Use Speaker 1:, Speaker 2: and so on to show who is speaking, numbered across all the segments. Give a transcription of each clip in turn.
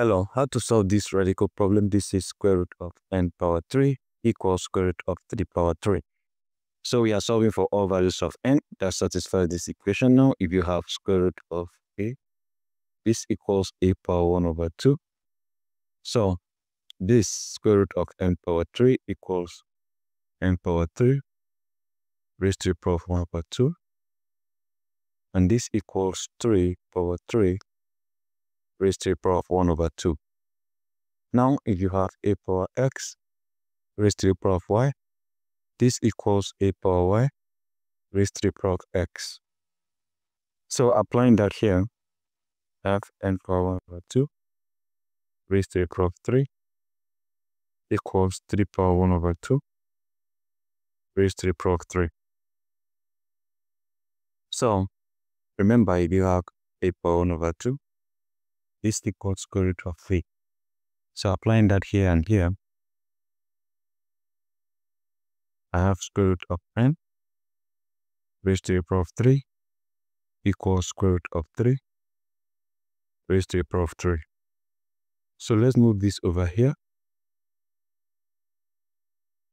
Speaker 1: Hello, how to solve this radical problem? This is square root of n power 3 equals square root of 3 power 3. So we are solving for all values of n that satisfy this equation now. If you have square root of a, this equals a power 1 over 2. So this square root of n power 3 equals n power 3 raised to the power of 1 over 2. And this equals 3 power 3 raised to the power of 1 over 2. Now, if you have a power x raised to the power of y, this equals a power y raised to the power of x. So applying that here, f n power 1 over 2 raised to the power of 3 equals 3 power 1 over 2 raised to the power of 3. So remember if you have a power 1 over 2, this equals square root of 3. So applying that here and here, I have square root of n raised to the power of 3 equals square root of 3 raised to the power of 3. So let's move this over here.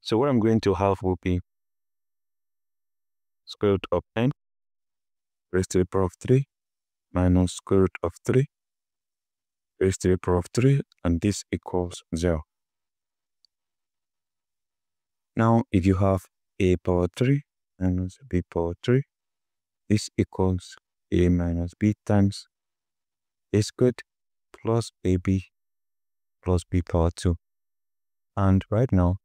Speaker 1: So what I'm going to have will be square root of n raised to the power of 3 minus square root of 3 raised to the power of 3 and this equals 0. Now if you have a power 3 minus b power 3, this equals a minus b times a squared plus ab plus b power 2. And right now,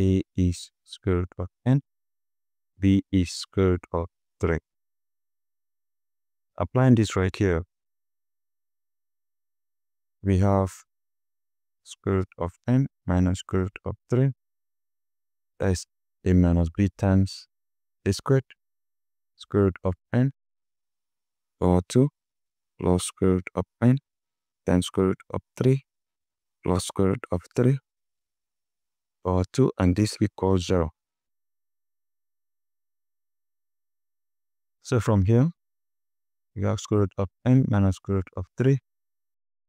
Speaker 1: a is square root of n, b is square root of 3. Applying this right here, we have square root of n minus square root of 3. That is a minus b times a squared square root of n power 2 plus square root of n times square root of 3 plus square root of 3 power 2 and this equals 0. So from here, we have square root of n minus square root of 3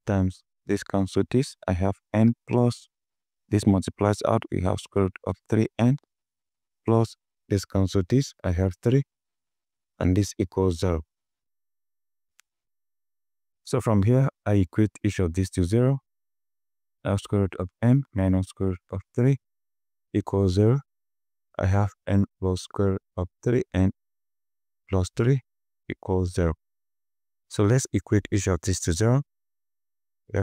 Speaker 1: times this cancel this. I have n plus this multiplies out. We have square root of 3n plus this cancel this. I have 3 and this equals 0. So from here, I equate each of these to 0. I have square root of n minus square root of 3 equals 0. I have n plus square root of 3n plus 3 equals 0. So let's equate each of these to 0.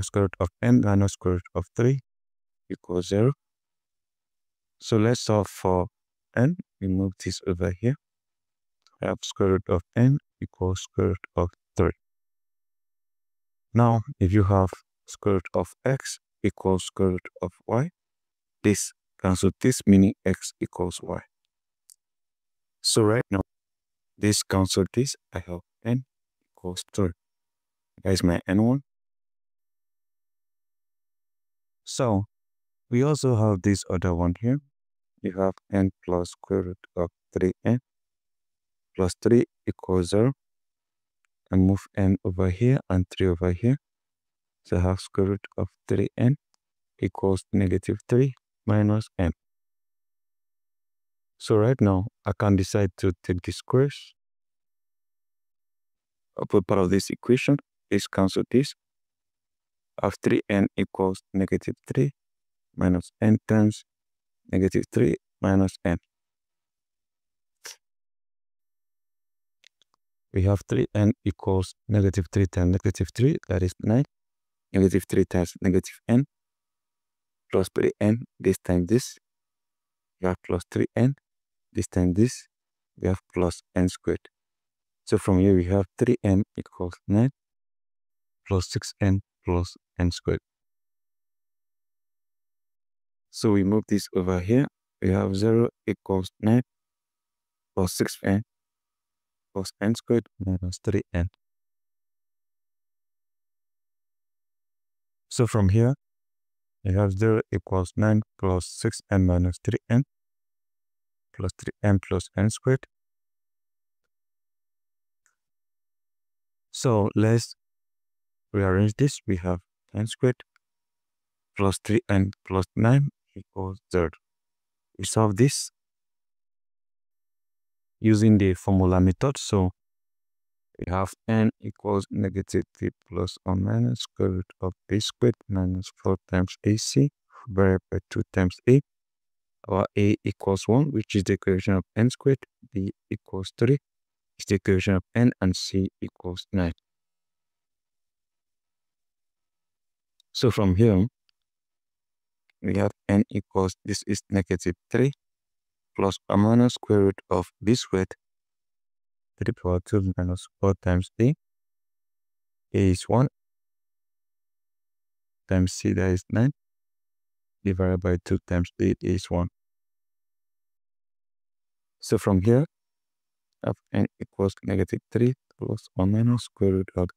Speaker 1: Square root of n minus square root of 3 equals 0. So let's solve for n. We move this over here. We have square root of n equals square root of 3. Now, if you have square root of x equals square root of y, this cancel this, meaning x equals y. So right now, this cancel this, I have n equals 3. That is my n1. So, we also have this other one here. You have n plus square root of 3n plus 3 equals 0. And move n over here and 3 over here. So I have square root of 3n equals negative 3 minus n. So right now, I can decide to take the squares. Upper part of this equation is cancel this. Of 3n equals negative 3 minus n times negative 3 minus n. We have 3n equals negative 3 times negative 3, that is 9. Negative 3 times negative n plus 3n, this time this. We have plus 3n, this time this. We have plus n squared. So from here we have 3n equals 9 plus 6n plus n squared. So we move this over here. We have 0 equals 9 plus 6n plus n squared minus 3n. So from here, we have 0 equals 9 plus 6n minus 3n plus 3n plus n squared. So let's rearrange this. We have n squared plus 3n plus 9 equals 0. We solve this using the formula method. So we have n equals negative 3 plus or minus square root of b squared minus 4 times ac divided by 2 times a. Our a equals 1, which is the equation of n squared. b equals 3 is the equation of n, and c equals 9. So from here, we have n equals, this is negative 3 plus a minus square root of b squared 3 power 2 minus 4 times a is 1 times c that is 9 divided by 2 times 8 is 1. So from here, f n equals negative 3 plus or minus square root of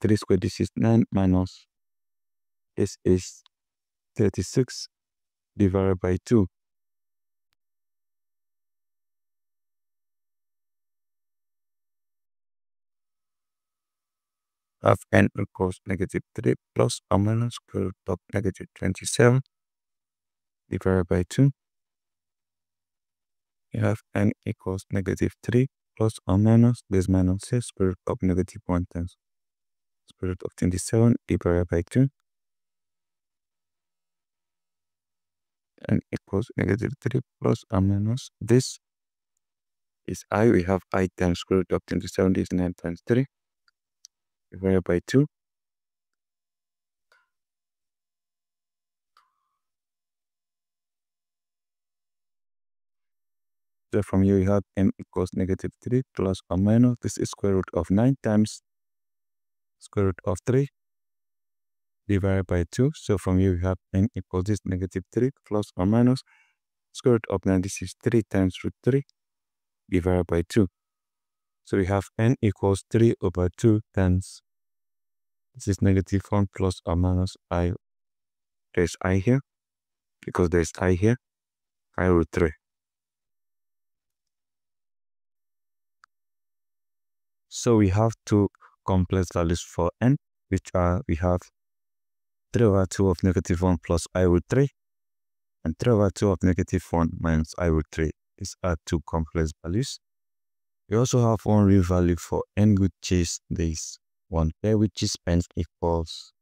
Speaker 1: 3 squared. This is 9 minus this is 36 divided by 2. of n equals negative 3 plus or minus square root of negative 27 divided by 2. You have n equals negative 3 plus or minus base minus c square root of negative 1 times square root of 27 divided by 2. N equals negative 3 plus or minus this is i. We have i times square root of 27 is 9 times 3 divided by 2. So from here you have m equals negative 3 plus or minus this is square root of 9 times square root of 3 divided by 2. So from here we have n equals this negative 3 plus or minus square root of 96 is 3 times root 3 divided by 2. So we have n equals 3 over 2 times this is negative 1 plus or minus i. There's i here because there's i here. i root 3. So we have two complex values for n, which are we have 3 over 2 of negative 1 plus i root 3 and 3 over 2 of negative 1 minus i root 3. These are two complex values. We also have one real value for n which is this one here which is n equals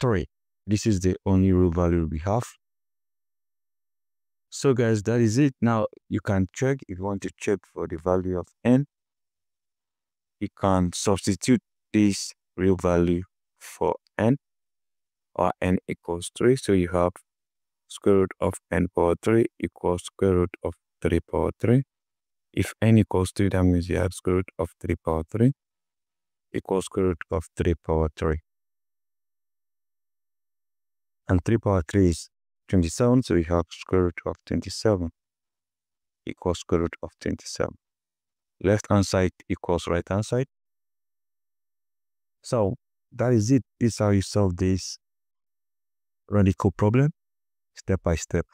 Speaker 1: 3. This is the only real value we have. So guys, that is it. Now you can check if you want to check for the value of n. You can substitute this real value for n or n equals 3. So you have square root of n power 3 equals square root of 3 power 3. If n equals 3, that means you have square root of 3 power 3 equals square root of 3 power 3. And 3 power 3 is 27, so we have square root of 27 equals square root of 27. Left hand side equals right hand side. So that is it. This is how you solve this radical problem step by step.